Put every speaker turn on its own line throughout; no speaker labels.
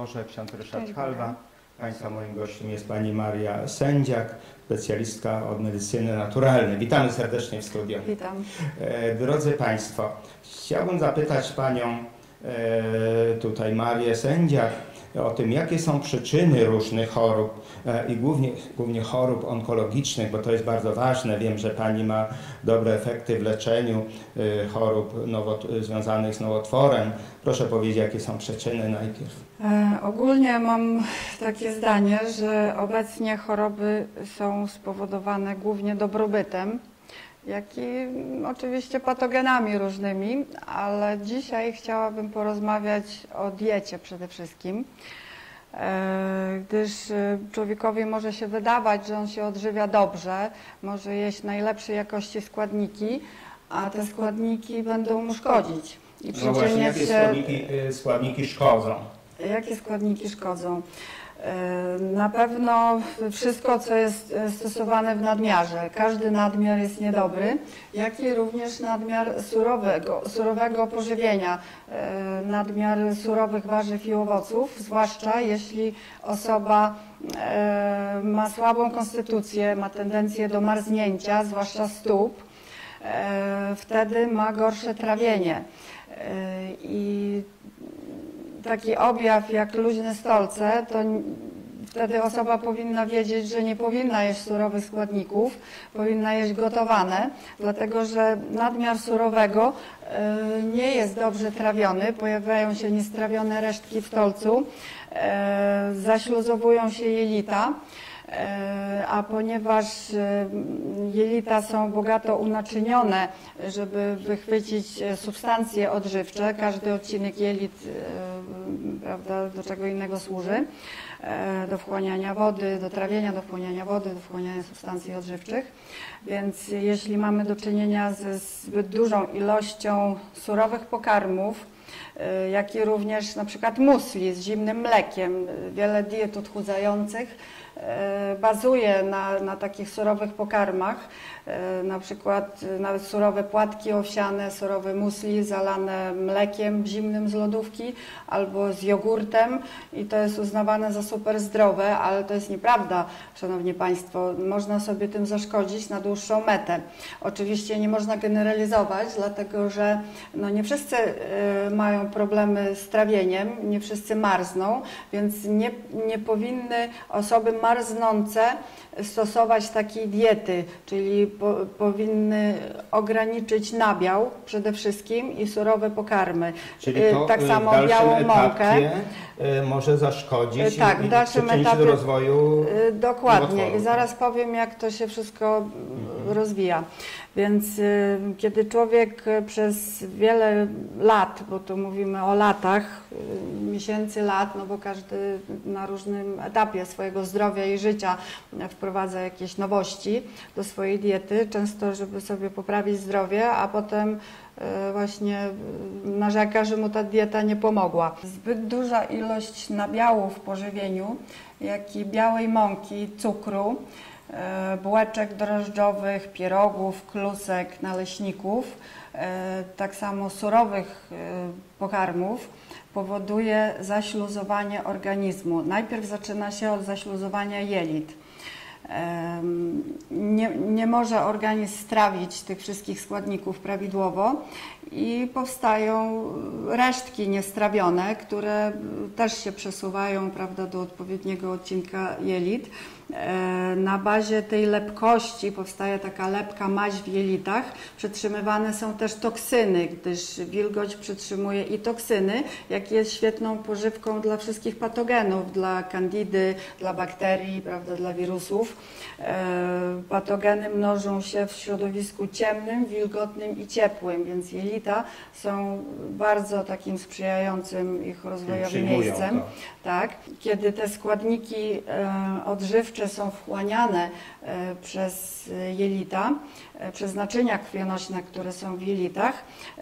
Boże, ksiądz Ryszard Halwa. Państwa moim gościem jest pani Maria Sędziak, specjalistka od medycyny naturalnej. Witamy serdecznie w studio.
Witam.
E, Drodzy Państwo, chciałbym zapytać Panią e, tutaj Marię Sędziak o tym, jakie są przyczyny różnych chorób e, i głównie, głównie chorób onkologicznych, bo to jest bardzo ważne. Wiem, że Pani ma dobre efekty w leczeniu e, chorób nowot- związanych z nowotworem. Proszę powiedzieć, jakie są przyczyny najpierw.
E, ogólnie mam takie zdanie, że obecnie choroby są spowodowane głównie dobrobytem, jak i mm, oczywiście patogenami różnymi, ale dzisiaj chciałabym porozmawiać o diecie przede wszystkim. E, Gdyż e, człowiekowi może się wydawać, że on się odżywia dobrze, może jeść najlepszej jakości składniki, a te składniki będą mu szkodzić. I
No właśnie, jakie
się
składniki, e, składniki szkodzą?
Jakie składniki szkodzą? Na pewno wszystko, co jest e, stosowane w nadmiarze. Każdy nadmiar jest niedobry, jak i również nadmiar surowego, surowego pożywienia, e, nadmiar surowych warzyw i owoców, zwłaszcza jeśli osoba e, ma słabą konstytucję, ma tendencję do marznięcia, zwłaszcza stóp, wtedy ma gorsze trawienie. I taki objaw jak luźne stolce, to wtedy osoba powinna wiedzieć, że nie powinna jeść surowych składników, powinna jeść gotowane, dlatego że nadmiar surowego e, nie jest dobrze trawiony, pojawiają się niestrawione resztki w stolcu, e, zaśluzowują się jelita. E, A ponieważ e, jelita są bogato unaczynione, żeby wychwycić e, substancje odżywcze, każdy odcinek jelit prawda, do czego innego służy, do wchłaniania wody, do trawienia, do wchłaniania wody, do wchłaniania substancji odżywczych. Więc jeśli mamy do czynienia ze zbyt dużą ilością surowych pokarmów, jak i również na przykład musli z zimnym mlekiem, e, wiele diet odchudzających e, bazuje na, na takich surowych pokarmach, e, na przykład e, nawet surowe płatki owsiane, surowe musli zalane mlekiem zimnym z lodówki albo z jogurtem i to jest uznawane za super zdrowe, ale to jest nieprawda, Szanowni Państwo. Można sobie tym zaszkodzić na dłuższą metę. Oczywiście nie można generalizować, dlatego że no nie wszyscy e, mają problemy z trawieniem, nie wszyscy marzną, więc nie, nie powinny osoby marznące stosować takiej diety, czyli po, powinny ograniczyć nabiał przede wszystkim i surowe pokarmy.
Czyli
E,
to
tak
e,
samo
w
białą mąkę.
e, może zaszkodzić
tak,
i,
w dalszym etapie-
do rozwoju
Y, Dokładnie i zaraz powiem, jak to się wszystko y, rozwija. Więc y, kiedy człowiek przez wiele lat, bo tu mówimy o latach, y, miesięcy, lat, no bo każdy na różnym etapie swojego zdrowia i życia wprowadza jakieś nowości do swojej diety, często żeby sobie poprawić zdrowie, a potem y, właśnie narzeka, że mu ta dieta nie pomogła. Zbyt duża ilość nabiału w pożywieniu, jak i białej mąki, cukru, bułeczek drożdżowych, pierogów, klusek, naleśników, e, tak samo surowych e, pokarmów powoduje zaśluzowanie organizmu. Najpierw zaczyna się od zaśluzowania jelit. Nie, nie może organizm strawić tych wszystkich składników prawidłowo i powstają resztki niestrawione, które też się przesuwają prawda, do odpowiedniego odcinka jelit. E, Na bazie tej lepkości powstaje taka lepka maź w jelitach. Przetrzymywane są też toksyny, gdyż wilgoć przetrzymuje i toksyny, jak jest świetną pożywką dla wszystkich patogenów, dla kandidy, dla bakterii, prawda, dla wirusów. E, Patogeny mnożą się w środowisku ciemnym, wilgotnym i ciepłym, więc jelita są bardzo takim sprzyjającym ich rozwojowi miejscem.
to.
Tak, kiedy te składniki e, odżywcze są wchłaniane e, przez e, jelita, e, przez naczynia krwionośne, które są w jelitach,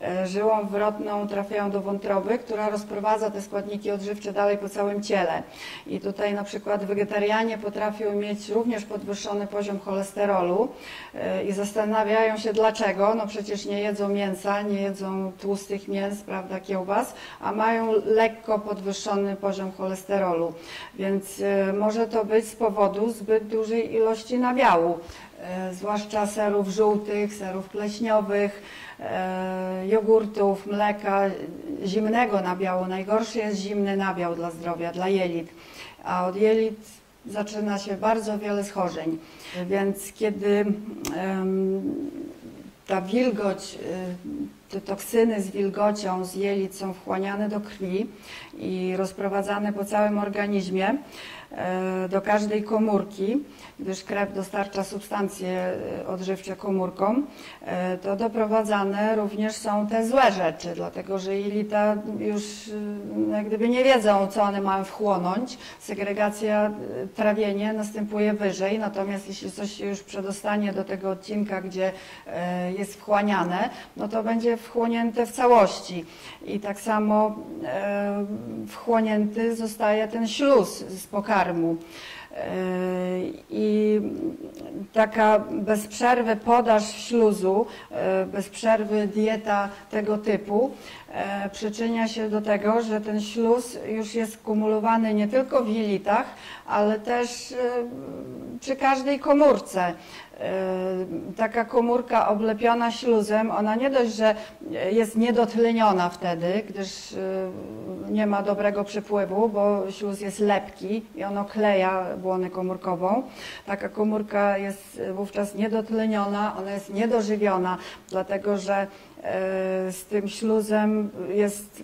e, żyłą wrotną trafiają do wątroby, która rozprowadza te składniki odżywcze dalej po całym ciele. I tutaj na przykład wegetarianie potrafią mieć również podwyższony poziom cholesterolu e, i zastanawiają się dlaczego. No przecież nie jedzą mięsa, nie jedzą tłustych mięs, prawda, kiełbas, a mają lekko podwyższony poziom cholesterolu. Więc może to być z powodu zbyt dużej ilości nabiału, zwłaszcza serów żółtych, serów pleśniowych, e, jogurtów, mleka, zimnego nabiału. Najgorszy jest zimny nabiał dla zdrowia, dla jelit, a od jelit zaczyna się bardzo wiele schorzeń. Więc kiedy ta wilgoć, y, te toksyny z wilgocią z jelit są wchłaniane do krwi i rozprowadzane po całym organizmie, e, do każdej komórki, gdyż krew dostarcza substancje e, odżywcze komórkom, e, to doprowadzane również są te złe rzeczy, dlatego że jelita już e, jak gdyby nie wiedzą, co one mają wchłonąć. Segregacja, e, trawienie następuje wyżej, natomiast jeśli coś się już przedostanie do tego odcinka, gdzie e, jest wchłaniane, no to będzie wchłonięte w całości. I tak samo e, wchłonięty zostaje ten śluz z pokarmu. E, I taka bez przerwy podaż śluzu, e, bez przerwy dieta tego typu e, przyczynia się do tego, że ten śluz już jest kumulowany nie tylko w jelitach, ale też przy każdej komórce. E, Taka komórka oblepiona śluzem, ona nie dość, że jest niedotleniona wtedy, gdyż e, nie ma dobrego przypływu, bo śluz jest lepki i ono kleja błonę komórkową. Taka komórka jest wówczas niedotleniona, ona jest niedożywiona, dlatego że e, z tym śluzem jest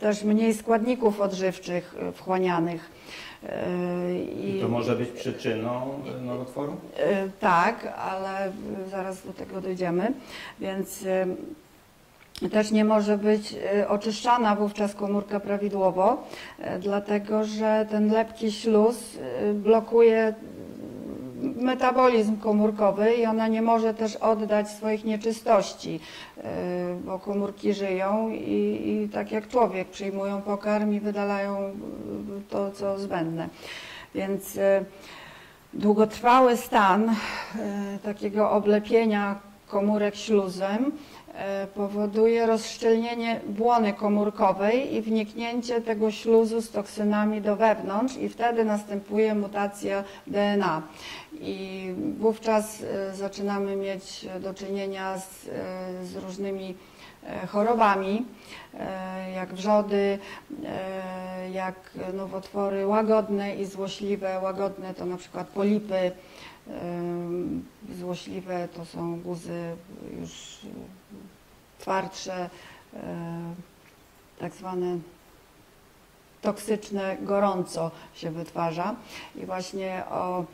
też mniej składników odżywczych wchłanianych. E,
I to może być przyczyną e, nowotworu?
E, Tak, ale zaraz do tego dojdziemy. Więc też nie może być oczyszczana wówczas komórka prawidłowo, dlatego że ten lepki śluz blokuje metabolizm komórkowy i ona nie może też oddać swoich nieczystości, e, bo komórki żyją i, i tak jak człowiek przyjmują pokarm i wydalają e, to, co zbędne. Więc e, długotrwały stan takiego oblepienia komórek śluzem powoduje rozszczelnienie błony komórkowej i wniknięcie tego śluzu z toksynami do wewnątrz i wtedy następuje mutacja DNA. I wówczas e, zaczynamy mieć do czynienia z, e, z różnymi e, chorobami, e, jak wrzody, e, jak nowotwory łagodne i złośliwe. Łagodne to na przykład polipy, Złośliwe to są guzy już y, twardsze, y, tak zwane toksyczne gorąco się wytwarza. I właśnie o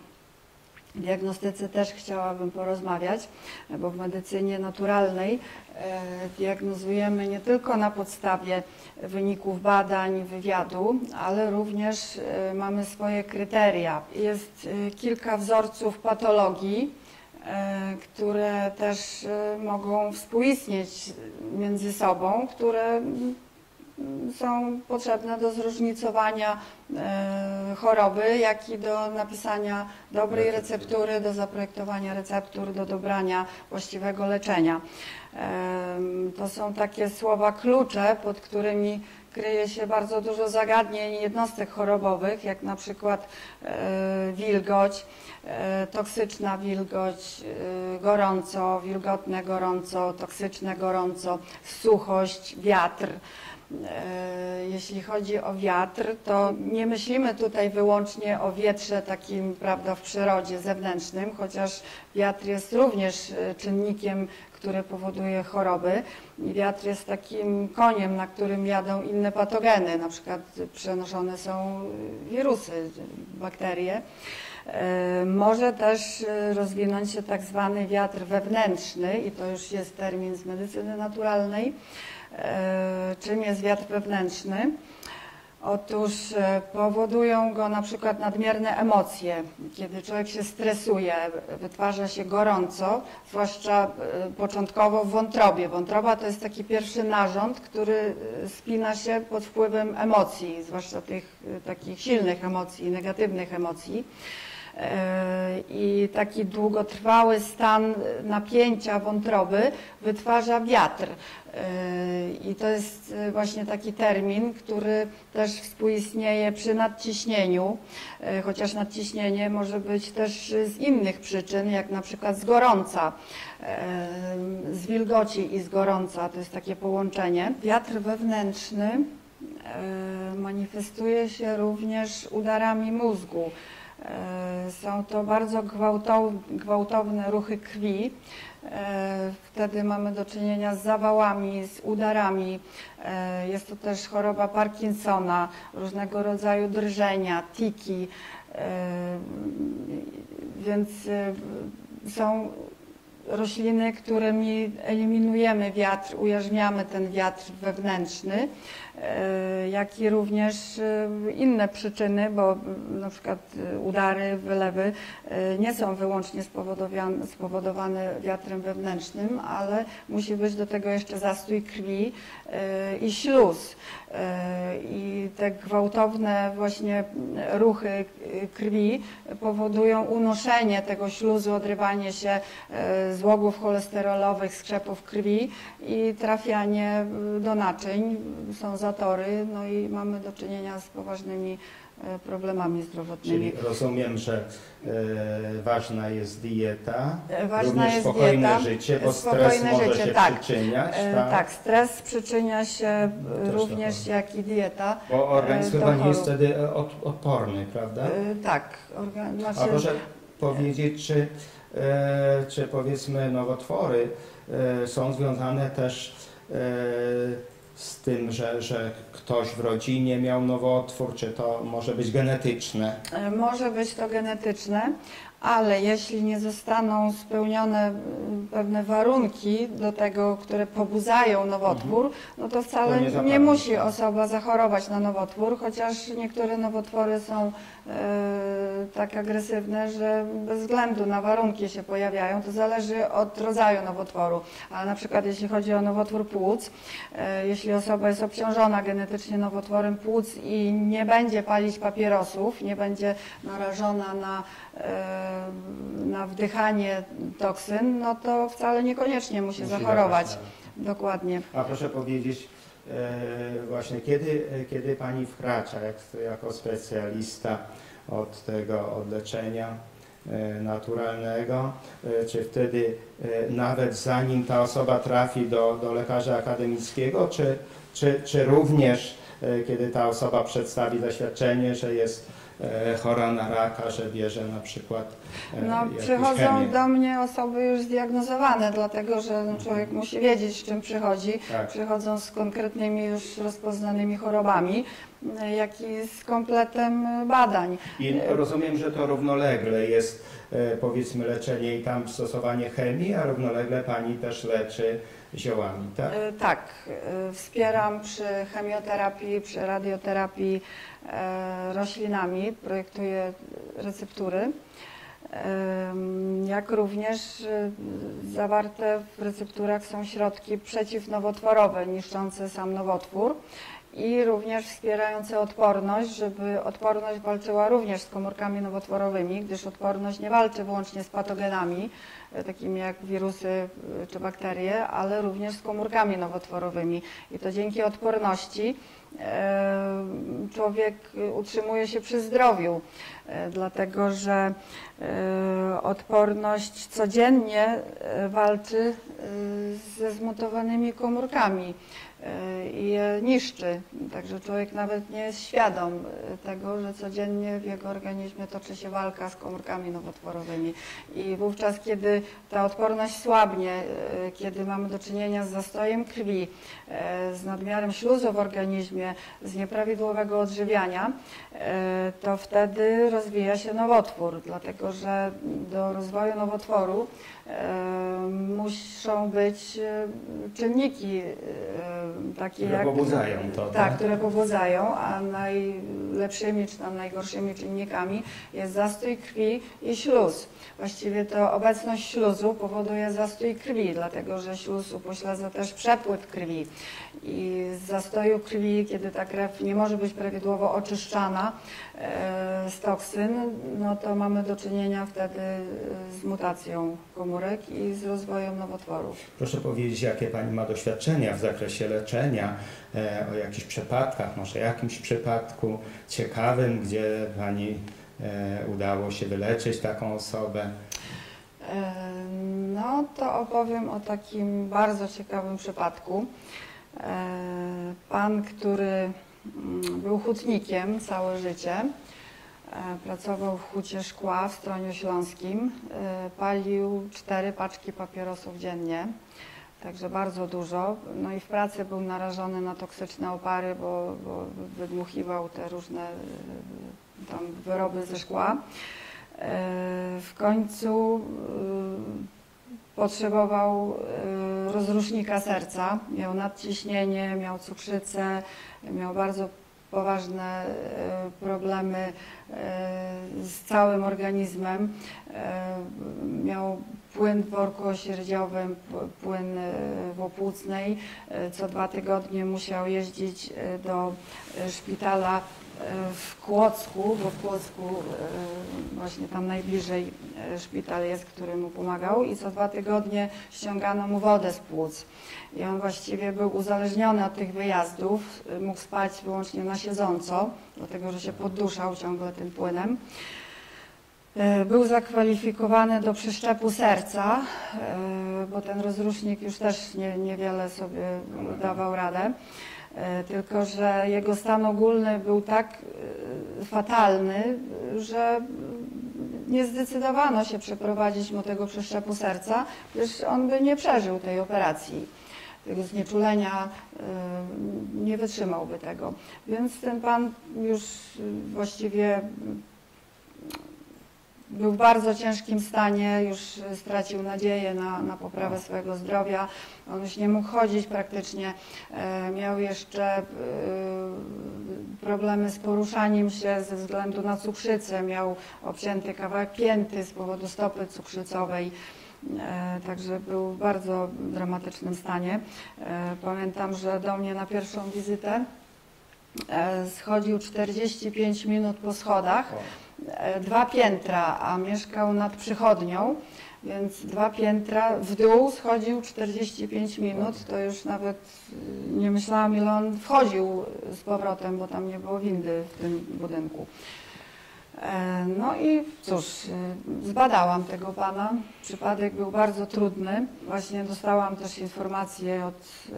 diagnostyce też chciałabym porozmawiać, bo w medycynie naturalnej e, diagnozujemy nie tylko na podstawie wyników badań, wywiadu, ale również e, mamy swoje kryteria. Jest e, kilka wzorców patologii, które też mogą współistnieć między sobą, które są potrzebne do zróżnicowania e, choroby, jak i do napisania dobrej receptury, do zaprojektowania receptur, do dobrania właściwego leczenia. Em, To są takie słowa klucze, pod którymi kryje się bardzo dużo zagadnień jednostek chorobowych, jak na przykład e, wilgoć, e, toksyczna wilgoć, e, gorąco, wilgotne gorąco, toksyczne gorąco, suchość, wiatr. E, Jeśli chodzi o wiatr, to nie myślimy tutaj wyłącznie o wietrze takim, prawda, w przyrodzie zewnętrznym, chociaż wiatr jest również e, czynnikiem, który powoduje choroby. Wiatr jest takim koniem, na którym jadą inne patogeny, na przykład przenoszone są wirusy, bakterie. E, Może też rozwinąć się tak zwany wiatr wewnętrzny i to już jest termin z medycyny naturalnej. E, Czym jest wiatr wewnętrzny? Otóż e, powodują go na przykład nadmierne emocje. Kiedy człowiek się stresuje, wytwarza się gorąco, zwłaszcza e, początkowo w wątrobie. Wątroba to jest taki pierwszy narząd, który spina się pod wpływem emocji, zwłaszcza tych takich silnych emocji, negatywnych emocji. E, I taki długotrwały stan napięcia wątroby wytwarza wiatr. Yy, I to jest yy, właśnie taki termin, który też współistnieje przy nadciśnieniu, chociaż nadciśnienie może być też z innych przyczyn, jak na przykład z gorąca, z wilgoci i z gorąca, to jest takie połączenie. Wiatr wewnętrzny manifestuje się również udarami mózgu. Yy, Są to bardzo gwałtow, gwałtowne ruchy krwi. E, Wtedy mamy do czynienia z zawałami, z udarami. E, Jest to też choroba Parkinsona, różnego rodzaju drżenia, tiki. E, Więc e, są rośliny, którymi eliminujemy wiatr, ujarzmiamy ten wiatr wewnętrzny, e, jak i również e, inne przyczyny, bo na przykład e, udary, wylewy nie są wyłącznie spowodowane, wiatrem wewnętrznym, ale musi być do tego jeszcze zastój krwi i śluz. I te gwałtowne właśnie ruchy krwi powodują unoszenie tego śluzu, odrywanie się złogów cholesterolowych, skrzepów krwi i trafianie y, do naczyń. Są zatory, no i mamy do czynienia z poważnymi e, problemami zdrowotnymi.
Czyli rozumiem, że e, ważna jest dieta,
E, ważna
również
jest
spokojne
dieta,
życie, bo
spokojne
stres może
życie,
się
tak.
przyczyniać.
E,
tak?
Tak, stres przyczynia się
No,
y,
też
również jak i dieta.
Bo organizm
e,
chyba nie jest wtedy e, od, odporny, prawda?
Y, Tak, organ,
A
znaczy,
proszę powiedzieć, czy, e, czy powiedzmy nowotwory e, są związane też e, z tym, że, że ktoś w rodzinie miał nowotwór, czy to może być genetyczne?
E, Może być to genetyczne, ale jeśli nie zostaną spełnione mm, pewne warunki do tego, które pobudzają nowotwór, no to wcale
To nie
nie, musi osoba zachorować na nowotwór, chociaż niektóre nowotwory są e, tak agresywne, że bez względu na warunki się pojawiają. To zależy od rodzaju nowotworu. Ale na przykład jeśli chodzi o nowotwór płuc, e, jeśli osoba jest obciążona genetycznie nowotworem płuc i nie będzie palić papierosów, nie będzie narażona na, e, na wdychanie toksyn, no to wcale niekoniecznie musi,
Musi
zachorować.
zapaść
Dokładnie.
A proszę powiedzieć, e, właśnie kiedy, kiedy Pani wkracza jak, jako specjalista od tego od leczenia e, naturalnego, e, czy wtedy nawet zanim ta osoba trafi do, do lekarza akademickiego, czy, czy, czy również kiedy ta osoba przedstawi zaświadczenie, że jest chora na raka, że bierze na przykład e,
No, przychodzą
chemię.
do mnie osoby już zdiagnozowane, dlatego że no, człowiek musi wiedzieć, z czym przychodzi.
Tak.
Przychodzą z konkretnymi już rozpoznanymi chorobami, e, jak i z kompletem e, badań.
I rozumiem, że to równolegle jest e, powiedzmy leczenie i tam stosowanie chemii, a równolegle Pani też leczy ziołami, tak?
E, Tak, e, wspieram przy chemioterapii, przy radioterapii e, roślinami, projektuję receptury. Jak również zawarte w recepturach są środki przeciwnowotworowe, niszczące sam nowotwór i również wspierające odporność, żeby odporność walczyła również z komórkami nowotworowymi, gdyż odporność nie walczy wyłącznie z patogenami, e, takimi jak wirusy e, czy bakterie, ale również z komórkami nowotworowymi. I to dzięki odporności e, człowiek utrzymuje się przy zdrowiu, dlatego że odporność codziennie walczy ze zmutowanymi komórkami i je niszczy. Także człowiek nawet nie jest świadom e, tego, że codziennie w jego organizmie toczy się walka z komórkami nowotworowymi. I wówczas, kiedy ta odporność słabnie, e, kiedy mamy do czynienia z zastojem krwi, e, z nadmiarem śluzu w organizmie, z nieprawidłowego odżywiania, e, to wtedy rozwija się nowotwór, dlatego że do rozwoju nowotworu e, muszą być e, czynniki e, takie
Które
jak
pobudzają to,
tak,
tak?
które pobudzają, a najlepszymi czy tam najgorszymi czynnikami jest zastój krwi i śluz. Właściwie to obecność śluzu powoduje zastój krwi, dlatego że śluz upośledza też przepływ krwi. I z zastoju krwi, kiedy ta krew nie może być prawidłowo oczyszczana e, z toksyn, no to mamy do czynienia wtedy y, z mutacją komórek i z rozwojem nowotworów.
Proszę powiedzieć, jakie Pani ma doświadczenia w zakresie leczenia, e, o jakichś przypadkach, może jakimś przypadku ciekawym, gdzie Pani e, udało się wyleczyć taką osobę.
E, No to opowiem o takim bardzo ciekawym przypadku. Pan, który mm, był hutnikiem całe życie, pracował w hucie szkła w Stroniu Śląskim, palił cztery paczki papierosów dziennie, także bardzo dużo. No i w pracy był narażony na toksyczne opary, bo, bo wydmuchiwał te różne e, tam wyroby ze szkła. E, W końcu e, potrzebował rozrusznika serca. Miał nadciśnienie, miał cukrzycę, miał bardzo poważne problemy z całym organizmem. Miał płyn w worku osierdziowym, p- płyn e, w opłucnej. E, Co dwa tygodnie musiał jeździć e, do szpitala w Kłodzku, bo w Kłodzku właśnie tam najbliżej szpital jest, który mu pomagał i co dwa tygodnie ściągano mu wodę z płuc. I on właściwie był uzależniony od tych wyjazdów, mógł spać wyłącznie na siedząco, dlatego że się podduszał ciągle tym płynem. E, Był zakwalifikowany do przeszczepu serca, e, bo ten rozrusznik już też nie, niewiele sobie dawał radę. E, Tylko, że jego stan ogólny był tak fatalny, że nie zdecydowano się przeprowadzić mu tego przeszczepu serca, gdyż on by nie przeżył tej operacji. Tego znieczulenia nie wytrzymałby tego. Więc ten pan już właściwie był w bardzo ciężkim stanie, już stracił nadzieję na, na poprawę swojego zdrowia. On już nie mógł chodzić praktycznie. E, miał jeszcze e, problemy z poruszaniem się ze względu na cukrzycę. Miał obcięty kawałek pięty z powodu stopy cukrzycowej. E, Także był w bardzo dramatycznym stanie. E, Pamiętam, że do mnie na pierwszą wizytę e, schodził 45 minut po schodach e, dwa piętra, a mieszkał nad przychodnią, więc dwa piętra w dół schodził 45 minut. To już nawet y, nie myślałam, ile on wchodził z powrotem, bo tam nie było windy w tym budynku. E, No i cóż, y, zbadałam tego pana. Przypadek był bardzo trudny. Właśnie dostałam też informację od y,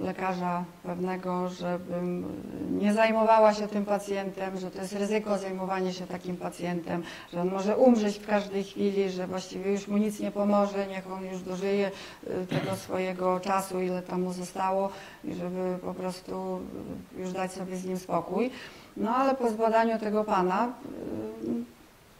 lekarza pewnego, żebym nie zajmowała się tym pacjentem, że to jest ryzyko zajmowanie się takim pacjentem, że on może umrzeć w każdej chwili, że właściwie już mu nic nie pomoże, niech on już dożyje y, tego swojego czasu, ile tam mu zostało i żeby po prostu y, już dać sobie z nim spokój. No ale po zbadaniu tego pana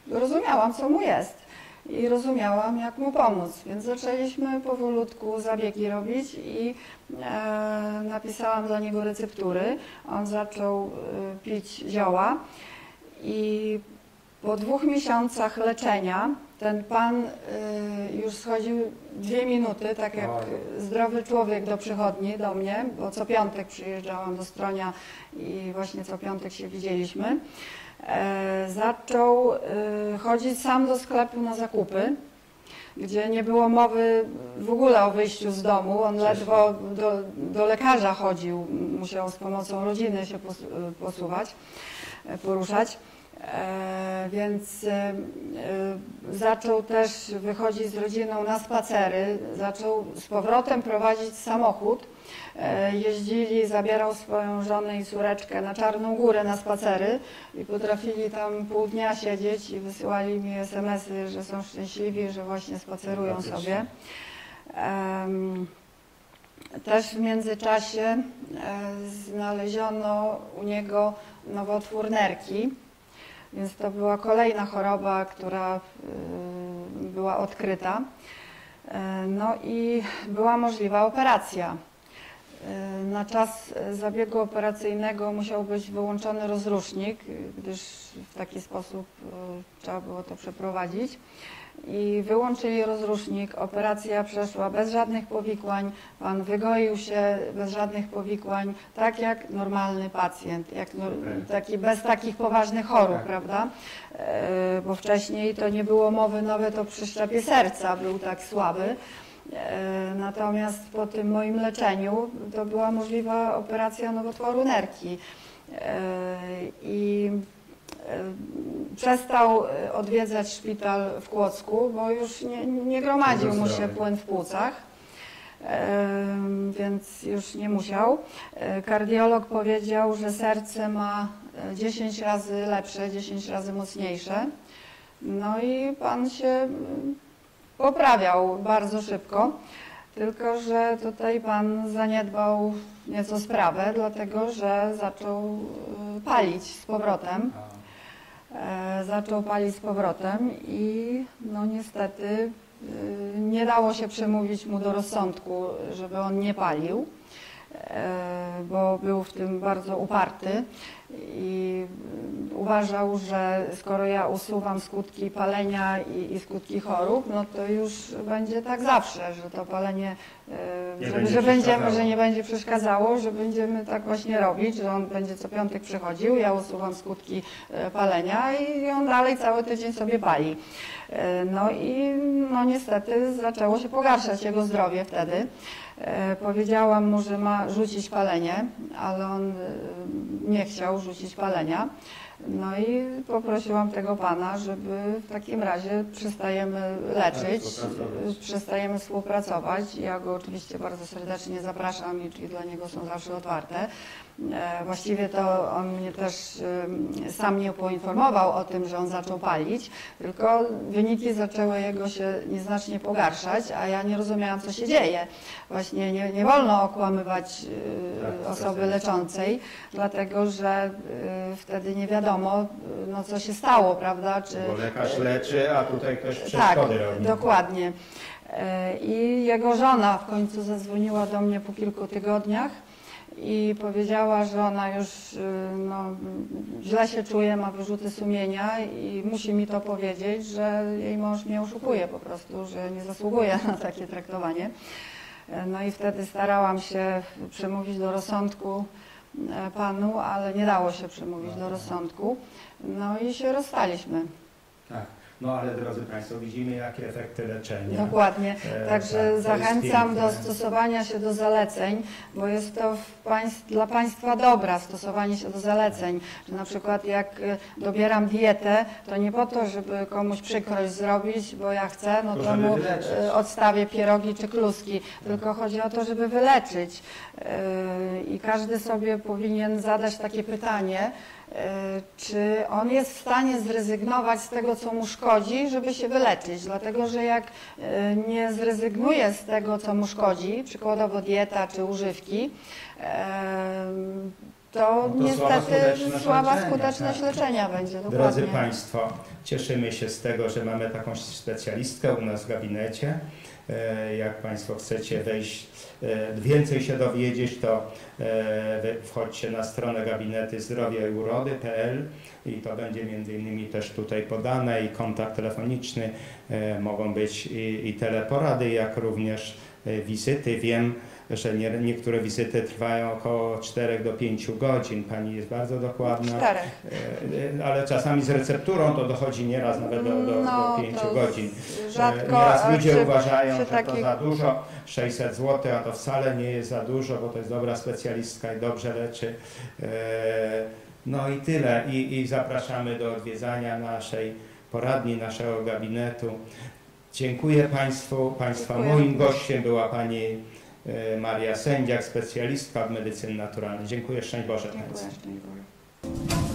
y, rozumiałam, co mu jest i rozumiałam, jak mu pomóc. Więc zaczęliśmy powolutku zabiegi robić i e, napisałam dla niego receptury. On zaczął e, pić zioła i po dwóch miesiącach leczenia ten pan e, już schodził dwie minuty, tak jak zdrowy człowiek do przychodni, do mnie, bo co piątek przyjeżdżałam do Stronia i właśnie co piątek się widzieliśmy zaczął e, chodzić sam do sklepu na zakupy, gdzie nie było mowy w ogóle o wyjściu z domu. On ledwo do, do lekarza chodził, musiał z pomocą rodziny się pos, posuwać, e, poruszać. E, więc e, e, zaczął też wychodzić z rodziną na spacery, zaczął z powrotem prowadzić samochód. Jeździli, zabierał swoją żonę i córeczkę na Czarną Górę na spacery i potrafili tam pół dnia siedzieć i wysyłali mi SMS-y, że są szczęśliwi, że właśnie spacerują sobie. Też w międzyczasie znaleziono u niego nowotwór nerki, więc to była kolejna choroba, która y, była odkryta. E, No i była możliwa operacja. E, Na czas e, zabiegu operacyjnego musiał być wyłączony rozrusznik, e, gdyż w taki sposób e, trzeba było to przeprowadzić. I wyłączyli rozrusznik, operacja przeszła bez żadnych powikłań, pan wygoił się bez żadnych powikłań, tak jak normalny pacjent, jak no, taki, bez takich poważnych chorób,
Tak.
prawda? E, Bo wcześniej to nie było mowy nawet o przyszczepie serca, był tak słaby. E, Natomiast po tym moim leczeniu to była możliwa operacja nowotworu nerki. E, I przestał e, odwiedzać szpital w Kłodzku, bo już nie, nie gromadził mu się płyn w płucach. E, Więc już nie musiał. E, Kardiolog powiedział, że serce ma e, 10 razy lepsze, 10 razy mocniejsze. No i pan się poprawiał bardzo szybko. Tylko, że tutaj pan zaniedbał nieco sprawę, dlatego że zaczął e, palić z powrotem. E, zaczął palić z powrotem i no niestety e, nie dało się przemówić mu do rozsądku, żeby on nie palił, e, bo był w tym bardzo uparty i e, uważał, że skoro ja usuwam skutki palenia i, i skutki chorób, no to już będzie tak zawsze, że to palenie,
Nie
że,
będzie
że
przeszkadzało.
że nie będzie przeszkadzało, że będziemy tak właśnie robić, że on będzie co piątek przychodził, ja usuwam skutki e, palenia i on dalej cały tydzień sobie pali. E, No i no niestety zaczęło się pogarszać jego zdrowie wtedy. E, Powiedziałam mu, że ma rzucić palenie, ale on nie chciał rzucić palenia. No i poprosiłam tego pana, żeby w takim razie przestajemy leczyć, przestajemy współpracować. Ja go oczywiście bardzo serdecznie zapraszam i dla niego są zawsze otwarte. E, Właściwie to on mnie też em, sam nie poinformował o tym, że on zaczął palić, tylko wyniki zaczęły jego się nieznacznie pogarszać, a ja nie rozumiałam, co się dzieje. Właśnie nie, nie wolno okłamywać e,
Tak,
osoby
tak.
leczącej, dlatego że e, wtedy nie wiadomo, e, no, co się stało, prawda? Czy,
Bo lekarz leczy, a tutaj ktoś
tak,
przeszkody robi.
dokładnie. E, I jego żona w końcu zadzwoniła do mnie po kilku tygodniach i powiedziała, że ona już y, no, źle się czuje, ma wyrzuty sumienia i musi mi to powiedzieć, że jej mąż mnie oszukuje po prostu, że nie zasługuje na takie traktowanie. No i wtedy starałam się przemówić do rozsądku e, panu, ale nie dało się przemówić do rozsądku. No i się rozstaliśmy.
Tak. No ale drodzy Państwo, widzimy jakie efekty leczenia.
Dokładnie.
E, tak,
Także
jest
zachęcam do stosowania się do zaleceń, bo jest to państw, dla Państwa dobra stosowanie się do zaleceń. Że na przykład jak e, dobieram dietę, to nie po to, żeby komuś przykrość zrobić, bo ja chcę, no
To
mu e, odstawię pierogi czy kluski, tylko chodzi o to, żeby wyleczyć. I każdy sobie powinien zadać takie pytanie, czy on jest w stanie zrezygnować z tego, co mu szkodzi, żeby się wyleczyć. Dlatego, że jak e, nie zrezygnuje z tego, co mu szkodzi, przykładowo dieta czy używki, e, to,
No to słaba
niestety słaba
leczenia,
skuteczność
tak.
leczenia będzie.
Drodzy
Dokładnie.
Państwo, cieszymy się z tego, że mamy taką specjalistkę u nas w gabinecie. E, Jak Państwo chcecie wejść, e, więcej się dowiedzieć, to e, wchodźcie na stronę gabinety zdrowia i urody.pl i to będzie między innymi też tutaj podane i kontakt telefoniczny, e, mogą być i, i teleporady, jak również e, wizyty. Wiem, że nie, niektóre wizyty trwają około 4 do 5 godzin. Pani jest bardzo dokładna.
Czterech.
E, Ale czasami z recepturą to dochodzi nieraz nawet do, do,
No,
do 5
to
godzin.
Rzadko.
Nieraz
a
ludzie
przy-
uważają,
przy
że to
takich-
za dużo, 600 zł, a to wcale nie jest za dużo, bo to jest dobra specjalistka i dobrze leczy. E, No i tyle. I, i zapraszamy do odwiedzania naszej poradni, naszego gabinetu. Dziękuję Państwu. Państwa
Dziękuję.
moim gościem była Pani e, Maria Sędziak, specjalistka od medycyny naturalnej. Dziękuję. Szczęść Boże
Dziękuję. Szczęść Boże.